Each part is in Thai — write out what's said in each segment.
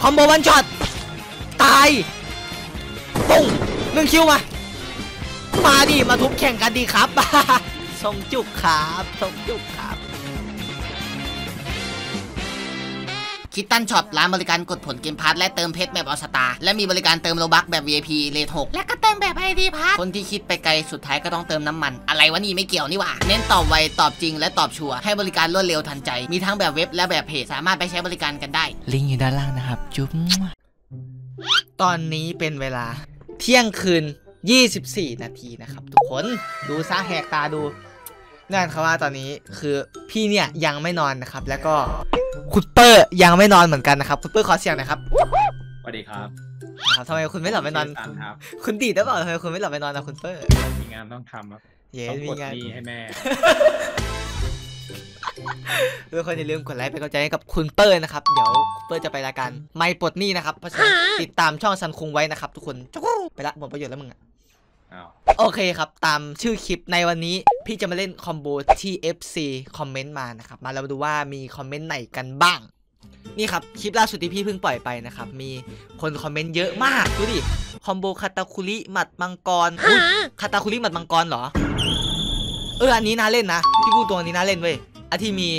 คอมโบวันช็อตตายปุ้งหนึ่งคิวมามาดิมาทุบแข่งกันดีครับ ทรงจุกครับทรงจุกครับ คิดตันช็อปร้านบริการกดผลเกมพาร์ทและเติมเพชรแบบออสตาและมีบริการเติมโลบักแบบ VIP เลท6และก็เติมแบบไอดีพาร์ทคนที่คิดไปไกลสุดท้ายก็ต้องเติมน้ำมัน อะไรวะนี่ไม่เกี่ยวนี่หว่าเน้นตอบไวตอบจริงและตอบชัวร์ให้บริการรวดเร็วทันใจ มีทั้งแบบเว็บและแบบเพจสามารถไปใช้บริการกันได้ ลิงก์อยู่ด้านล่างนะครับ จุ๊บตอนนี้เป็นเวลา เที่ยงคืน 24 นาทีนะครับทุกคนดูซะแหกตาดู นั่นครับว่าตอนนี้คือพี่เนี่ยยังไม่นอนนะครับ แล้วก็คุณเปอร์ยังไม่นอนเหมือนกันนะครับคุณเปอร์ขอเสียงหน่อยครับสวัสดีครับนะครับทำไมคุณไม่หลับไม่นอน ชื่ตันครับคุณดีดได้เปล่าทำไมคุณไม่หลับไม่นอนนะคุณเปอร์มีงานต้องทำครับเย้ต้องมีกดงาน หนี้ให้แม่ ทุกคนอย่าลืมกดไลค์เป็นกำลังใจให้กับคุณเปอร์นะครับ เดี๋ยวคุณเปอร์จะไปรายการไม่ปลดหนี้นะครับ เพราะฉะนั้นติดตามช่องซันคุงไว้นะครับ ทุกคนจุ๊กไปละหมดประโยชน์แล้วมึงอะ อ้าวโอเคครับตามชื่อคลิปในวันนี้ พี่จะมาเล่นคอมโบที่ FC คอมเมนต์มานะครับ มาเรามาดูว่ามีคอมเมนต์ไหนกันบ้าง นี่ครับ คลิปล่าสุดที่พี่เพิ่งปล่อยไปนะครับ มีคนคอมเมนต์เยอะมากดูดิคอมโบคาตาคุริหมัดมังกรอุ๊ยคาตาคุริหมัดมังกรเหรอ เอออันนี้น่าเล่นนะ พี่พูดตัวนี้น่าเล่นเว้ยอันที่มี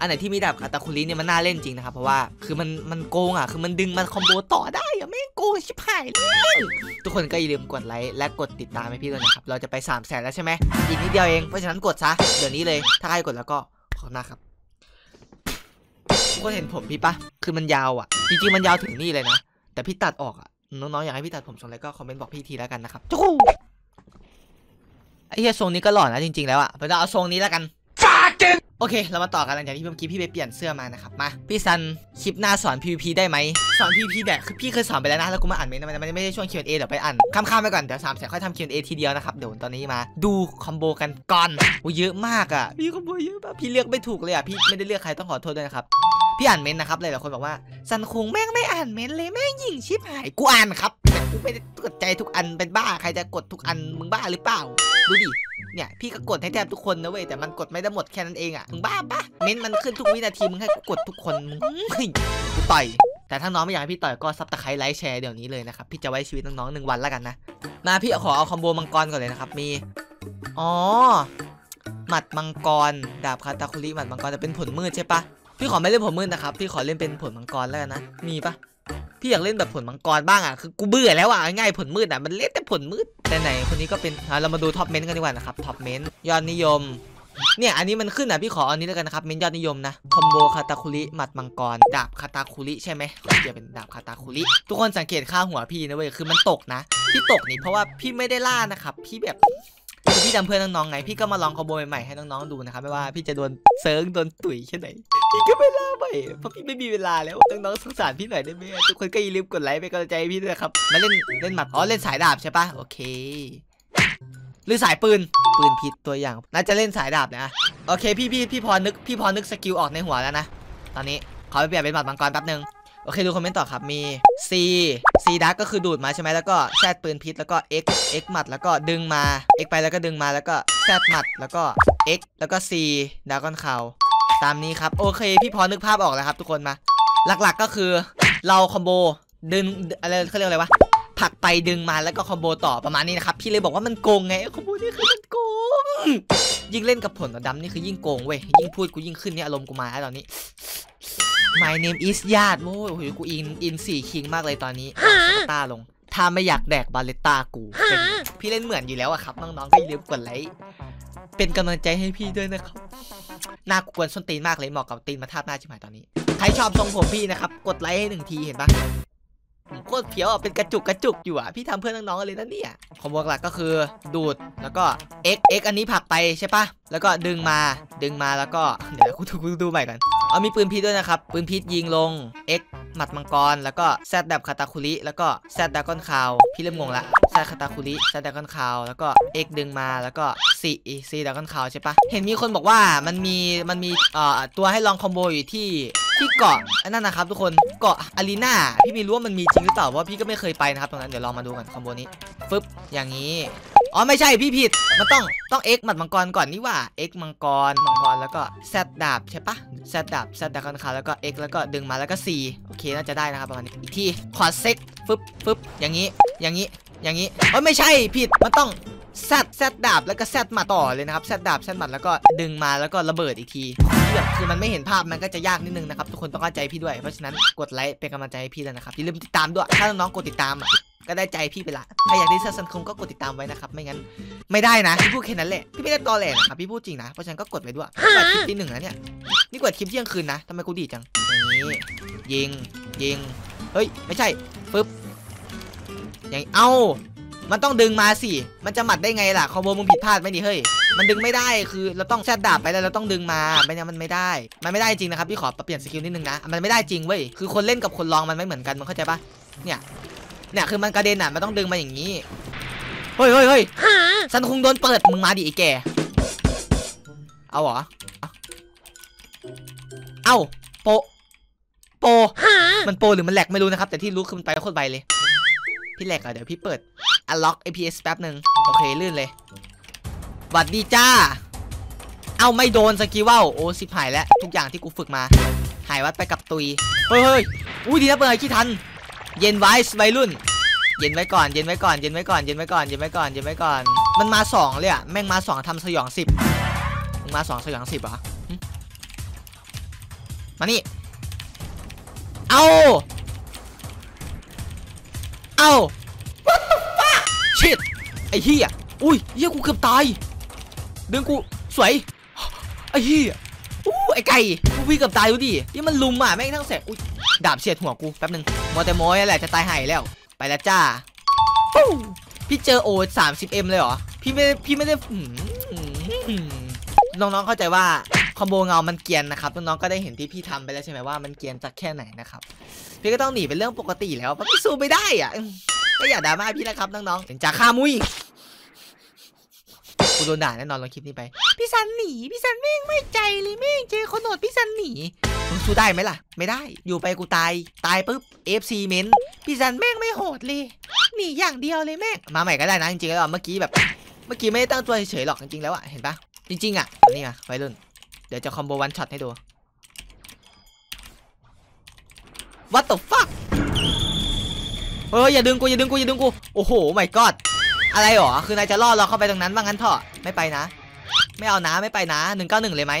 อันไหนที่มีดาบคาตาคุริเนี่ยมันน่าเล่นจริงนะครับเพราะว่าคือมันมันโกงอะคือมันดึงมันคอมโบต่อได้อะไม่งโกงชิบหายเลยทุกคนก็อย่าลืมกดไลค์และกดติดตามให้พี่ด้วยนะครับเราจะไป3 0 0แสนแล้วใช่ไหมอีกนิดเดียวเองเพราะฉะนั้นกดซะเดี๋ยวนี้เลยถ้าใครกดแล้วก็ขอบคุณมาครับทุกคนเห็นผมพี่ปะคือมันยาวอะจริงๆมันยาวถึงนี่เลยนะแต่พี่ตัดออกอะน้องๆอยากให้พี่ตัดผมทรงอะไรก็คอมเมนต์บอกพี่ทีแล้วกันนะครับจุ๊กไอ้เหี้ยทรงนี้ก็หล่อนะจริงๆแล้วอะเราเอาทรงนี้แล้วกัน โอเค เรามาต่อกันหลังจากที่เมื่อกี้พี่ไปเปลี่ยนเสื้อมานะครับ มา พี่ซัน คลิปหน้าสอน PVP ได้ไหม สอน PVP แบบคือพี่เคยสอนไปแล้วนะ แล้วกูมาอ่านเมนต์นะมันไม่ใช่ช่วง Q&A เดี๋ยวไปอ่าน ข้ามๆไปก่อน เดี๋ยวสามแสนค่อยทำ Q&A ทีเดียวนะครับ เดี๋ยวตอนนี้มา ดูคอมโบกันก่อนโอ้เยอะมากอะ พี่คอมโบเยอะมากพี่เลือกไม่ถูกเลยอะ พี่ไม่ได้เลือกใครต้องขอโทษด้วยนะครับ พี่อ่านเมนต์นะครับหลายๆคนบอกว่าซันคุงแม่งไม่อ่านเมนต์เลยแม่งยิงชิบหาย กูอ่านครับ กูไม่ได้กดใจทุกอันเป็นบ้าใครจะกดทุกอันมึงบ้าหรือเปล่าดูดิเนี่ยพี่ก็กดให้แทบทุกคนนะเว้ยแต่มันกดไม่ได้หมดแค่นั้นเองอะมึงบ้าปะเม้นต์มันขึ้นทุกวินาทีมึงให้กูกดทุกคนมึงเฮ้ยกูต่อยแต่ถ้าน้องไม่อยากให้พี่ต่อยก็ซับตะไคร้ไลค์แชร์เดี๋ยวนี้เลยนะครับพี่จะไว้ชีวิตน้องๆหนึ่งวันแล้วกันนะมาพี่ขอเอาคอมโบมังกรก่อนเลยนะครับมีอ๋อหมัดมังกรดาบคาตาคุริหมัดมังกรจะเป็นผลมืดใช่ปะพี่ขอไม่เล่นผลมืดนะครับพี่ขอเล่นเป็นผลมังกรแล้วกันนะมีปะ พี่อยากเล่นแบบผลมังกรบ้างอะคือกูเบื่อแล้วอะไอ้ผลมืดอะมันเล่นแต่ผลมืดแต่ไหนคนนี้ก็เป็นเรามาดู top เมนต์กันดีกว่านะครับ top เมนต์ยอดนิยมเนี่ยอันนี้มันขึ้นอะพี่ขออันนี้แล้วกันนะครับเมนต์ยอดนิยมนะคอมโบคาตาคุริหมัดมังกรดาบคาตาคุริใช่ไหมเดี๋ยวเป็นดาบคาตาคุริทุกคนสังเกตค่าหัวพี่นะเว้ยคือมันตกนะ ที่ตกนี่เพราะว่าพี่ไม่ได้ล่านะครับพี่แบบ พี่ทำเพื่อน้องๆไง พี่ก็มาลองคอมโบใหม่ๆให้น้องๆดูนะครับไม่ว่าพี่จะโดนเซิร์ฟโดนตุ๋ยแค่ไหนพี่ก็ไม่ล่าใหม่เพราะพี่ไม่มีเวลาแล้วน้องๆสงสารพี่หน่อยได้ไหมทุกคนก็อย่าลืมกดไลค์เป็นกำลังใจให้พี่ด้วยนะครับมาเล่นเล่นหมัดอ๋อเล่นสายดาบใช่ปะโอเค หรือสายปืนปืนผิดตัวอย่างน่าจะเล่นสายดาบนะโอเคพี่พี่พี่พอนึกพี่พอนึกสกิลออกในหัวแล้วนะตอนนี้ขอไปเปลี่ยนเป็นหมัดมังกรแป๊บนึง โอเคดูคอมเมนต์ต่อครับมี C C ดักก็คือดูดมาใช่ไหมแล้วก็ Z ปืนพิษแล้วก็ X X หมัดแล้วก็ดึงมา X ไปแล้วก็ดึงมาแล้วก็ Z หมัดแล้วก็ X แล้วก็ C Dragon Claw ตามนี้ครับโอเค พี่พอนึกภาพออกแล้วครับทุกคนมา หลักๆก็คือเราคอมโบดึงอะไรเขาเรียกอะไรวะผักไปดึงมาแล้วก็คอมโบต่อประมาณนี้นะครับ พี่เลยบอกว่ามันโกงไงคอมโบนี่คือมันโกง ยิ่งเล่นกับผลดำนี่คือยิ่งโกงเว้ยยิ่งพูดกูยิ่งขึ้นเนี่ยอารมณ์กูมาแล้วตอนนี้ My name is ญาติโอ้ยโอ้ยกูอินอิน feeling มากเลยตอนนี้เอาสตาร์ลง ถ้าไม่อยากแดกบาเลต้ากูเป็นพี่เล่นเหมือนอยู่แล้วอะครับน้องๆก็อย่าลืมกดไลค์เป็นกำลังใจให้พี่ด้วยนะครับหน้ากูกวนส้นตีนมากเลยเหมาะกับตีนมาทาบหน้าชิบหายตอนนี้ใครชอบทรงผมพี่นะครับกดไลค์ให้หนึ่งทีเห็นปะผมโคตรเพียวอะเป็นกระจุกกระจุกอยู่อะพี่ทำเพื่อนน้องๆเลยนะเนี่ยคอมโบหลักก็คือดูดแล้วก็ x x อันนี้ผลักไปใช่ปะแล้วก็ดึงมาดึงมาแล้วก็เดี๋ยวกูดูกูดูใหม่กัน เอามีปืนพิษด้วยนะครับ ปืนพิษยิงลง x หมัดมังกร แล้วก็ Z แบบคาตาคุริแล้วก็ Z Dragon Claw พี่เริ่มงงละ Z คาตาคุริ Z Dragon Claw แล้วก็ x ดึงมาแล้วก็ C C Dragon Claw ใช่ปะเห็นมีคนบอกว่ามันมีมันมีเอ่อตัวให้ลองคอมโบอยู่ที่ที่เกาะอันนั้นนะครับทุกคนเกาะ arena พี่ไม่รู้ว่ามันมีจริงหรือเปล่าเพราะว่าพี่ก็ไม่เคยไปนะครับตรงนั้นเดี๋ยวลองมาดูกันคอมโบนี้ฟึบอย่างนี้ อ๋อไม่ใช่พี่ผิด มันต้องต้อง X หมัดมังกรก่อนนี่ว่า X มังกรมังกรแล้วก็ Z ดาบใช่ปะ Z ดาบ Z ดาบกันขาแล้วก็ X แล้วก็ดึงมาแล้วก็ C โอเคน่าจะได้นะครับประมาณนี้อีกทีขอเซ็กฟึบฟึบอย่างนี้อย่างนี้อย่างนี้อ้ยไม่ใช่ผิดมันต้อง Z Z ดาบแล้วก็ Z มาต่อเลยนะครับ Z ดาบ Z หมัดแล้วก็ดึงมาแล้วก็ระเบิดอีกทีคือแบบคือมันไม่เห็นภาพมันก็จะยากนิดนึงนะครับ ทุกคนต้องเข้าใจพี่ด้วย เพราะฉะนั้นกดไลค์เป็นกำลังใจให้พี่ด้วยนะครับอย่าลืมติดตามด้วย ถ้าน้องๆกดติดตามอะ ก็ได้ใจพี่ไปละ ใครอยากได้เสื้อสันคงก็กดติดตามไว้นะครับ ไม่งั้นไม่ได้นะ พี่พูดแค่นั้นแหละ พี่ไม่ได้ตอแหลนะครับ พี่พูดจริงนะ เพราะฉะนั้นก็กดไลค์ด้วยกดคลิปที่หนึ่งนะเนี่ย นี่กดคลิปเที่ยงคืนนะทำไมกูดีจังอย่างนี้ยิงยิง เฮ้ย ไม่ใช่ฟึบอย่างเอ้า มันต้องดึงมาสิ มันจะหมัดได้ไงล่ะ คอมโบมึงผิดพลาดไหมนี่เฮ้ย มันดึงไม่ได้ คือเราต้อง Z ดาบไปแล้วเราต้องดึงมา ไม่งั้นมันไม่ได้ มันไม่ได้จริงนะครับ พี่ขอเปลี่ยนสกิลนิดนึงนะ มันไม่ได้จริงเว้ย คือคนเล่นกับคนลองมันไม่เหมือนกัน มึงเข้าใจปะเนี่ย เนี่ยคือมันกระเด็นอะมันต้องดึงมาอย่างนี้เฮ้ยเฮ้ยเฮ้ยซันคุงโดนเปิดมึงมาดิไอ้แกเอาเหรอเอาเอาโปะโปะมันโปะหรือมันแหลกไม่รู้นะครับ แต่ที่รู้คือมันไปโคตรไวเลย พี่แหลกอะเดี๋ยวพี่เปิด unlock APS แป๊บหนึ่งโอเคลื่นเลยหวัดดีจ้า เอาไม่โดนสกิลว่าโอ้สิบหายแล้ว ทุกอย่างที่กูฝึกมา หายวัดไปกับตุย เฮ้ยเฮ้ยอุ้ยดีนะเปิดขี้ทัน เย็นไว้วัยรุ่น เย็นไว้ก่อนเย็นไว้ก่อนเย็นไว้ก่อนเย็นไว้ก่อนเย็นไว้ก่อนเย็นไว้ก่อน มันมาสองเลยอะแม่งมาสองทำสยองสิบมึงมาสองสยองสิบเหรอมานี่เอาเอาชิดไอ้เหี้ยอุ้ยเหี้ยกูเกือบตายดึงกูสวยไอ้เหี้ยอู้ไอ้ไก่กูวิ่งเกือบตายดูดินี่มันลุมอะแม่งทั้งแสงอุ้ยดาบเฉียดหัวกูแป๊บนึง มอแต่โมยแหละจะตายหายแล้ว ไปแล้วจ้า พี่เจอโอสามสิบเอ็มเลยเหรอ พี่ไม่พี่ไม่ได้น้องๆเข้าใจว่าคอมโบเงา มันเกียนนะครับ น้องๆ ก็ได้เห็นที่พี่ทำไปแล้วใช่ไหมว่ามันเกียนจากแค่ไหนนะครับ พี่ก็ต้องหนีเป็นเรื่องปกติแล้วเพราะพี่สู้ไม่ได้อะก็อย่าด่ามาพี่นะครับน้องๆเป็นจ่าฆ่ามุ้ยกูโดนด่าแน่นอนลองคลิปนี้ไป พี่ซันหนี พี่ซันแม่งไม่ใจเลยแม่งเจอคนโหดพี่ซันหนี สู้ได้ไหมล่ะ ไม่ได้ อยู่ไปกูตาย ตายปุ๊บ FC เมนพี่ซันแม่งไม่โหดเลย หนีอย่างเดียวเลยแม่ง มาใหม่ก็ได้นะจริงๆแล้วเมื่อกี้แบบ เมื่อกี้ไม่ได้ตั้งตัวเฉยๆหรอกจริงๆแล้วอะเห็นปะจริงๆอะนี่ไงไวรุ่น เดี๋ยวจะคอมโบวันช็อตให้ดู What the fuck เฮ้ยอย่าดึงกูอย่าดึงกูอย่าดึงกู โอ้โหไม่กอดอะไรหรอ คือนายจะล่อเราเข้าไปตรงนั้นว่างั้นเถอะ ไม่ไปนะ ไม่เอานะไม่ไปนะหนึ่งเก้าหนึ่งเลยไหม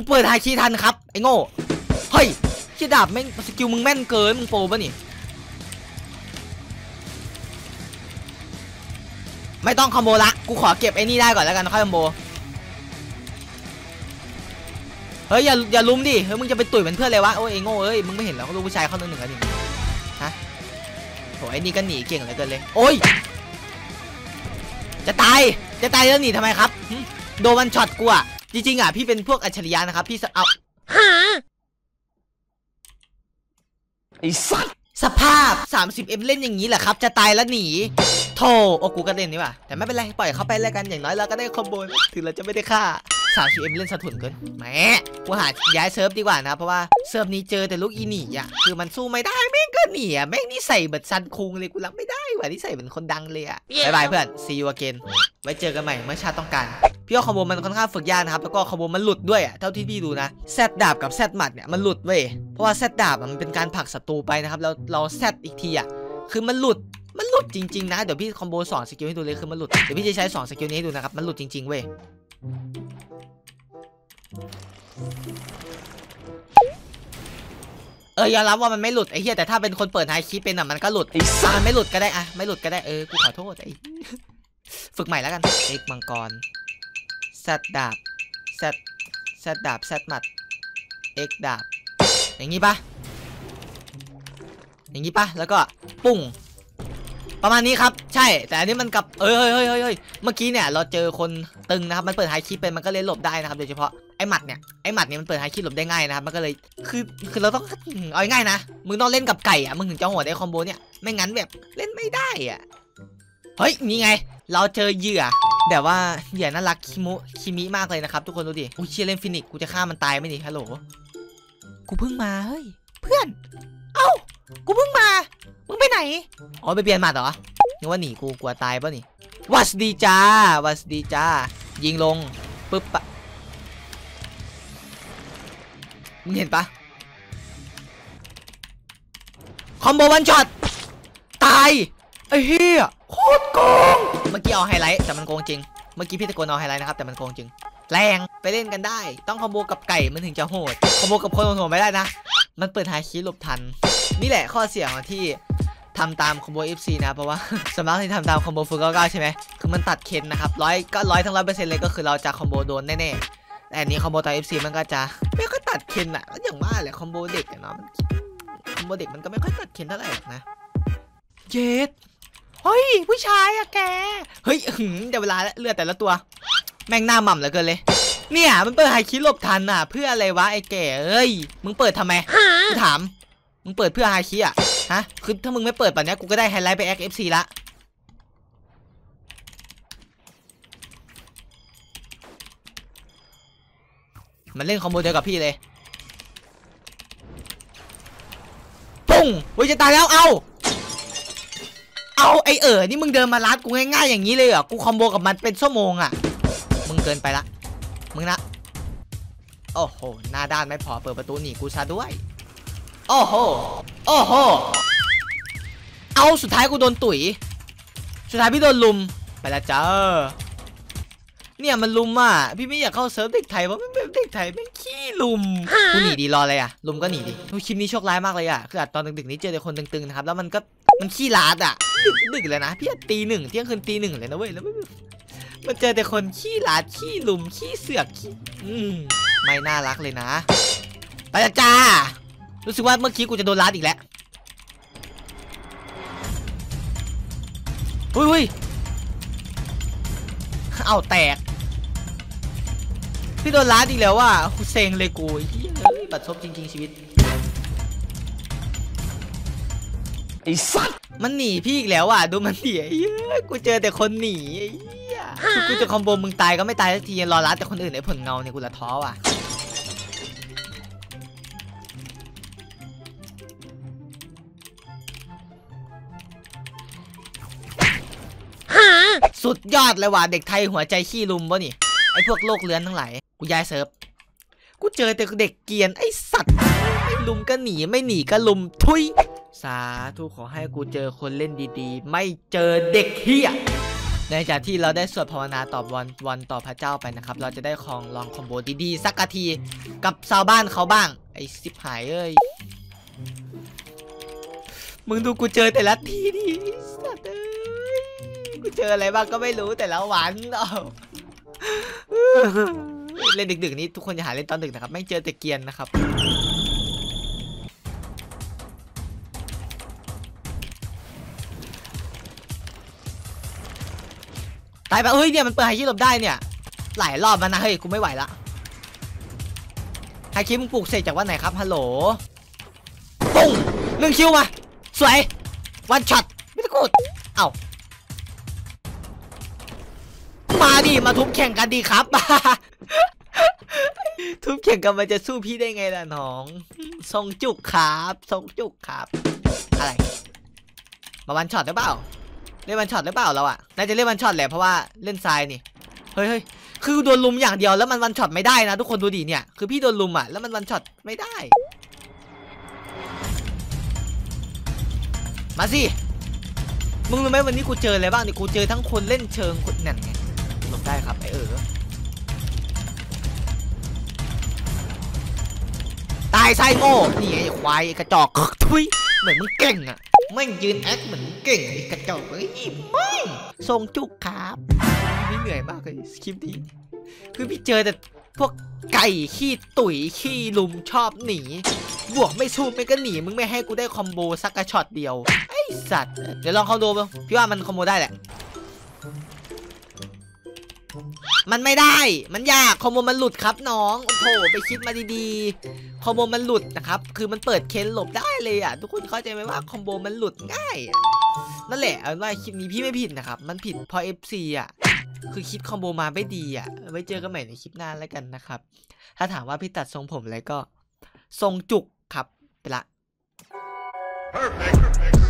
กูเปิดไฮคีทันครับไอ้โง่ เฮ้ยคีดาบแม่งสกิลมึงแม่นเกินมึงโปรปะนี่ ไม่ต้องคอมโบละ กูขอเก็บไอ้นี่ได้ก่อนแล้วกันค่อยคอมโบ เฮ้ยอย่าอย่าลุมดิ เฮ้ยมึงจะไปตุ๋ยเป็นเพื่อนเลยวะ โอ้ยไอ้โง่เอ้ยมึงไม่เห็นเหรอเขาลูกผู้ชายเข้าหนึ่งหนึ่งกันนี่ฮะโหไอ้นี่ก็หนีเก่งเหลือเกินเลย โอ้ย จะตาย จะตายแล้วหนีทำไมครับ โดนวันช็อตกูอะ จริงๆอะพี่เป็นพวกอัจฉริยะนะครับ พี่สเอาไอ้สัตว์สภาพ 30M เล่นอย่างนี้แหละครับ จะตายแล้วหนีโธ่โอ้กูก็เล่นนี่ว่ะแต่ไม่เป็นไร ปล่อยเขาไปแล้วกันอย่างน้อยเราก็ได้คอมโบถึงเราจะไม่ได้ฆ่า 30M เล่นสะทุนเกินแหมกูหาย้ายเซิร์ฟดีกว่านะ เพราะว่าเซิร์ฟนี้เจอแต่ลูกอีหนีอะ คือมันสู้ไม่ได้ แม่งก็หนีอะ แม่งนี่ใส่เหมือนซันคุงเลยกูรับไม่ได้ ว่ะนี่ใส่เหมือนคนดังเลยอะ bye bye เพื่อน see you again ไว้เจอกันใหม่เมื่อชาติต้องการ พี่ว่าคอมโบมันค่อนข้างฝึกยากนะครับ แล้วก็คอมโบมันหลุดด้วยอะเท่าที่พี่ดูนะ Z ดาบกับ Z หมัดเนี่ยมันหลุดเว้ย เพราะว่า Z ดาบอะมันเป็นการผลักศัตรูไปนะครับ แล้วเรา Z อีกทีอะคือมันหลุด มันหลุดจริงๆนะ เดี๋ยวพี่คอมโบสองสกิลให้ดูเลย คือมันหลุด เดี๋ยวพี่จะใช้สองสกิลนี้ให้ดูนะครับ มันหลุดจริงๆเว้ย เออยอมรับว่ามันไม่หลุดไอ้เหี้ยแต่ถ้าเป็นคนเปิดฮาคิเป็นอะมันก็หลุดไอ้ซ่าไม่หลุดก็ได้อะไม่หลุดก็ได้เออกูขอโทษไอ้ฝึกใหม่แล้วกันเอกมังกรแซดดาบแซดแซดดาบแซดหมัดเอกดาบอย่างงี้ปะอย่างงี้ปะแล้วก็ปุ้ง ประมาณนี้ครับ ใช่ แต่อันนี้มันกับเอ้ยเฮ้ยเฮ้ยเฮ้ยเฮ้ยเมื่อกี้เนี่ยเราเจอคนตึงนะครับ มันเปิดไฮคิเป็นมันก็เลยหลบได้นะครับโดยเฉพาะไอ้หมัดเนี่ย ไอ้หมัดเนี่ยมันเปิดไฮคิหลบได้ง่ายนะครับ มันก็เลย คือ คือเราต้องเอาง่ายนะ มึงต้องเล่นกับไก่อะมึงถึงจะโหดไอ้คอมโบเนี่ย ไม่งั้นแบบเล่นไม่ได้อะเฮ้ย นี่ไง เราเจอเหยื่อแบบว่าเหยื่อน่ารักคิมุคิมิมากเลยนะครับทุกคนดูดิโอ้ยเชียร์เล่น Phoenix กูจะฆ่ามันตายไหมนี่ฮัลโหล กูเพิ่งมาเฮ้ย เพื่อน เอ้า กูเพิ่งมา มึงไปไหน อ๋อไปเปลี่ยนหมัดเหรอนึกว่าหนีกูกลัวตายป่ะนี่หวัดดีจ้าหวัดดีจ้า ยิงลงปึ๊บปะมึงเห็นปะคอมโบ one shot ตายไอ้เหี้ยโคตรโกง เมื่อกี้เอาไฮไลท์แต่มันโกงจริง เมื่อกี้พี่ตะโกนเอาไฮไลท์นะครับแต่มันโกงจริง แรงไปเล่นกันได้ ต้องคอมโบกับไก่มันถึงจะโหดคอมโบกับคนโหดไม่ได้นะ มันเปิดหาคีย์หลบทัน นี่แหละข้อเสียของที่ทำตามคอมโบ FC นะ เพราะว่าสมาร์ทที่ทำตามคอมโบฟูเก้าใช่ไหมคือมันตัดเค้นนะครับร้อยก็ร้อยทั้งร้อยเปอร์เซ็นต์เลยก็คือเราจะคอมโบโดนแน่ๆแต่อันนี้คอมโบตาม FC มันก็จะไม่ค่อยตัดเค้นอะก็อย่างว่าแหละคอมโบเด็กเนาะมันคอมโบเด็กมันก็ไม่ค่อยตัดเค้นเท่าไหร่นะเย็ดเฮ้ยผู้ชายอะแก เฮ้ยเดี๋ยวเวลาเลือดแต่ละตัว แม่งหน้าหม่ำเหลือเกินเลย เนี่ยมันเปิดไฮคิดหลบทันอะ เพื่ออะไรวะไอ้แก่เอ้ย มึงเปิดทำไมกูถาม มึงเปิดเพื่อไฮคิอะ ฮะ คือถ้ามึงไม่เปิดป่านเนี้ยกูก็ได้ไฮไลท์ไป XFC ละมันเล่นคอมโบเดียวกับพี่เลย ปุ้งเว้ยจะตายแล้ว เอา เอาไอเอ๋อนี่มึงเดินมาลัดกูง่ายๆอย่างนี้เลยเหรอ กูคอมโบกับมันเป็นชั่วโมงอะ มึงเกินไปละ มึงนะ โอ้โห หน้าด้านไม่พอเปิดประตูหนีกูซะด้วย โอ้โห โอ้โห เอาสุดท้ายกูโดนตุ๋ย สุดท้ายพี่โดนลุม ไปละจ้าเนี่ยมันลุมอะ พี่ไม่อยากเข้าเซิร์ฟเด็กไทยเพราะเป็นเด็กไทยเป็นขี้ลุมกูหนีดีรออะไรอะ ลุมก็หนีดิดูคลิปนี้โชคร้ายมากเลยอะ คืออัดตอนดึกๆนี้เจอแต่คนตึงๆนะครับ แล้วมันก็มันขี้ลาดอะ ดึกดึกเลยนะ พี่ตีหนึ่งเที่ยงคืนตีหนึ่งเลยนะเว้ย แล้ว มันเจอแต่คนขี้หลาดขี้หลุมขี้เสือกขี้อืมไม่น่ารักเลยนะไปละจ้า รู้สึกว่าเมื่อกี้กูจะโดนลาดอีกแล้วอุ้ยอุ้ยเอาแตก พี่โดนลาดอีกแล้วว่ะกูเซ็งเลยกูเฮ้ยบัดซบจริง ๆ ชีวิตไอ้สัตว์มันหนีพี่อีกแล้วอะ ดูมันหนีเหี้ยกูเจอแต่คนหนีไอ้ คือกูจะคอมโบมึงตายก็ไม่ตายสักทีรอรัดแต่คนอื่นไอ้ผลเงาเนี่ยกูละท้อว่ะสุดยอดเลยว่ะเด็กไทยหัวใจขี้ลุมวะนี่ไอ้พวกโลกเลื้อนทั้งหลายกูย้ายเซิร์ฟกูเจอแต่เด็กเกียนไอ้สัตว์ไม่ลุมก็หนีไม่หนีก็ลุมทุยสาธุขอให้กูเจอคนเล่นดีๆ ไม่เจอเด็กเฮีย ในจากที่เราได้สวดภาวนาตอบวันวันต่อพระเจ้าไปนะครับ เราจะได้คลองลองคอมโบดีๆสักอาทีกับชาวบ้านเขาบ้าง ไอ้สิบหายเอ้ย มึงดูกูเจอแต่ละทีดิสัตว์เอ้ย กูเจออะไรบ้างก็ไม่รู้แต่ละวันเอาเล่นดึกๆนี้ทุกคนอย่าหาเล่นตอนดึกนะครับ ไม่เจอแต่เกียนนะครับ ตายไปเฮ้ยเนี่ยมันเปิดไฮคิดหลบได้เนี่ย หลายรอบแล้วนะเฮ้ยกูไม่ไหวละไฮคิมึงปลูกเสร็จจากวันไหนครับฮัลโหลปุ้งหนึ่งคิวมาสวยวันช็อตไม่ต้องกดเอ้ามาดิมาทุบแข่งกันดีครับ ทุบแข่งกันมันจะสู้พี่ได้ไงล่ะน้องทรงจุกครับทรงจุกครับ อะไร มาวันช็อตได้เปล่า เล่นวันช็อตหรือเปล่าเราอะน่าจะเล่นวันช็อตแหละเพราะว่าเล่นทรายนี่เฮ้ยเฮ้ยคือโดนลุมอย่างเดียวแล้วมันวันช็อตไม่ได้นะทุกคนดูดิเนี่ยคือพี่โดนลุมอะแล้วมันวันช็อตไม่ได้ มาสิมึงรู้ไหมวันนี้กูเจออะไรบ้างนี่กูเจอทั้งคนเล่นเชิงคนนั่นไงหลบได้ครับไอเออตายไส้โง่นี่ไอควายไอกระจอกทุยเหมือนมึงเก่งอะ ไม่ยืนแอคเหมือนเก่งไอ้กระจอกเอ้ยไม่ทรงจุกครับนี่เหนื่อยมากเลยคลิปนี้คือพี่เจอแต่พวกไก่ขี้ตุ๋ยขี้ลุมชอบหนี บวกไม่สู้ไม่ก็หนีมึงไม่ให้กูได้คอมโบสักกระช็อตเดียวไอ้สัตว์เดี๋ยวลองคอมโบบ้างพี่ว่ามันคอมโบได้แหละ มันไม่ได้ มันยากคอมโบมันหลุดครับน้องโอ้โหไปคิดมาดีๆคอมโบมันหลุดนะครับ คือมันเปิดเคนหลบได้เลยอะ ทุกคนเข้าใจไหมว่าคอมโบมันหลุดง่ายอะนั่นแหละเอาว่าคลิปนี้พี่ไม่ผิดนะครับ มันผิดเพราะ FC อะ คือคิดคอมโบมาไม่ดีอะ ไว้เจอกันใหม่ในคลิปหน้าแล้วกันนะครับ ถ้าถามว่าพี่ตัดทรงผมอะไรก็ ทรงจุกครับไปละ Perfect.